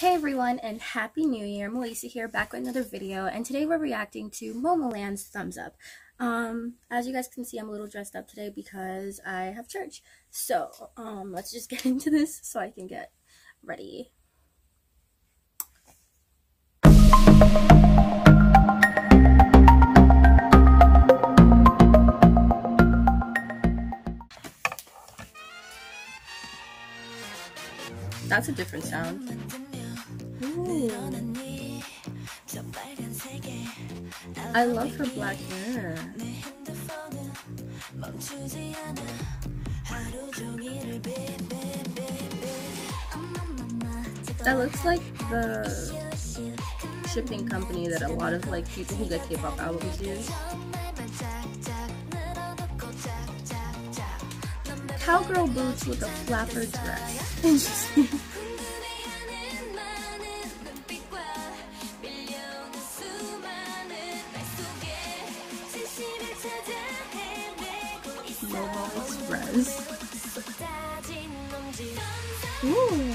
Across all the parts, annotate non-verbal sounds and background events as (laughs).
Hey everyone and happy new year. Moisa here back with another video and today we're reacting to momoland's thumbs up. Um as you guys can see i'm a little dressed up today because i have church. So um let's just (laughs) get into this so i can get ready. That's a different sound. I love her black hair. That looks like the shipping company that a lot of like people who get K-pop albums use. Cowgirl boots with a flapper dress. Interesting. (laughs) Express. Ooh.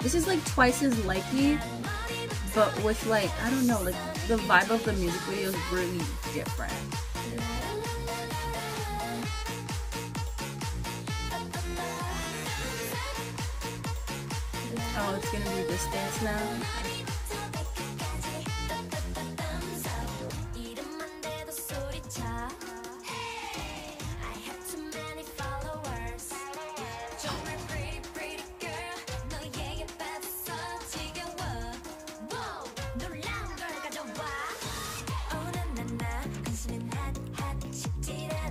This is like Twice's Likey, but with like, I don't know, like the vibe of the music video is really different. Oh, it's gonna be this dance now.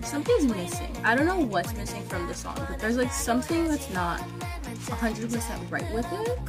something's missing. I don't know what's missing from the song, but there's like something that's not 100% right with it.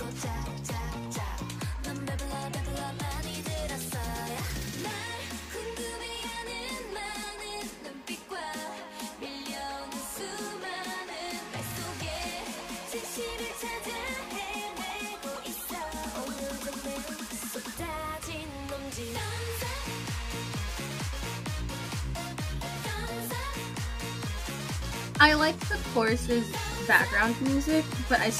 I like the choruses background music, but I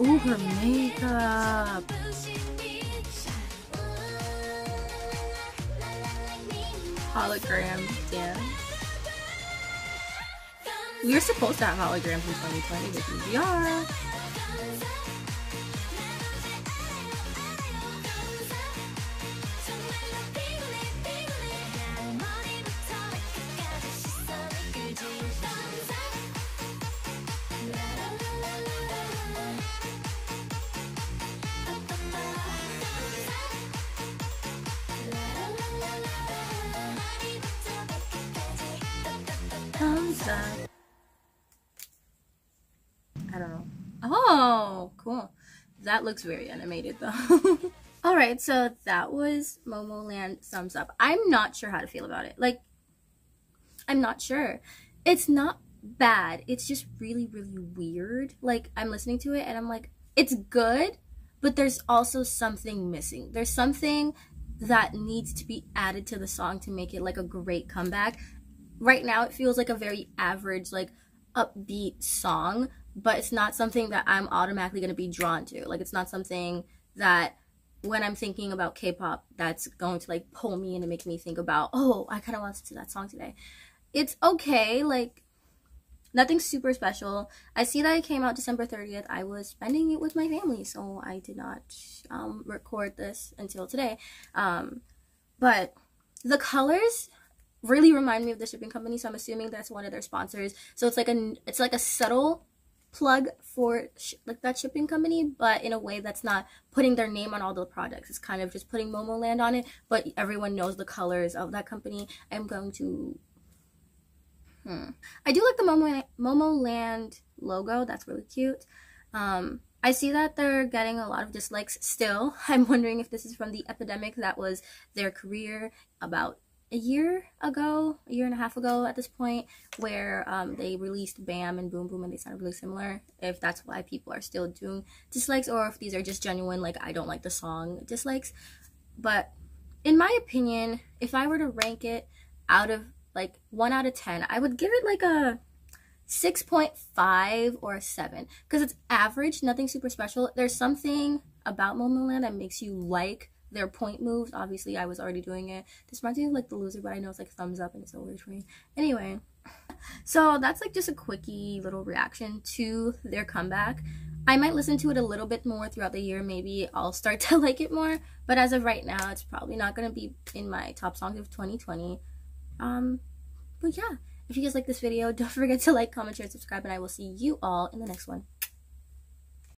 Ooh, her makeup. Hologram dance. We were supposed to have holograms in 2020 with VR. thumbs I don't know. Oh, cool. That looks very animated though. (laughs) Alright, so that was Momoland thumbs up. I'm not sure how to feel about it. Like, I'm not sure. It's not bad. It's just really, really weird. Like, I'm listening to it and I'm like, it's good, but there's also something missing. There's something that needs to be added to the song to make it like a great comeback right now it feels like a very average like upbeat song but it's not something that i'm automatically going to be drawn to. Like it's not something that when i'm thinking about k-pop that's going to like pull me in and make me think about oh i kind of want to listen to that song today. It's okay like nothing super special. I see that it came out december 30th i was spending it with my family so i did not um, record this until today. Um, but the colors really remind me of the shipping company so i'm assuming that's one of their sponsors. So it's like a it's like a subtle plug for like that shipping company but in a way that's not putting their name on all the products. It's kind of just putting momoland on it but everyone knows the colors of that company. I'm going to hmm. I do like the momo momoland logo. That's really cute. Um I see that they're getting a lot of dislikes still. (laughs) I'm wondering if this is from the epidemic that was their career about a year ago, a year and a half ago at this point, where um, they released BAAM and Bboom Bboom and they sounded really similar. If that's why people are still doing dislikes, or if these are just genuine, like I don't like the song dislikes. But in my opinion, if I were to rank it out of like 1 out of 10, I would give it like a 6.5 or a 7 because it's average, nothing super special. There's something about Momoland that makes you like their point moves. Obviously, I was already doing it. This reminds me of like the loser, but I know it's like thumbs up and it's so weird for me. Anyway, (laughs) so that's like just a quickie little reaction to their comeback. I might listen to it a little bit more throughout the year. Maybe I'll start (laughs) to like it more. But as of right now, it's probably not going to be in my top songs of 2020. Um, but yeah, if you guys like this video, (laughs) don't forget to like, comment, share, subscribe, and I will see you all in the next one.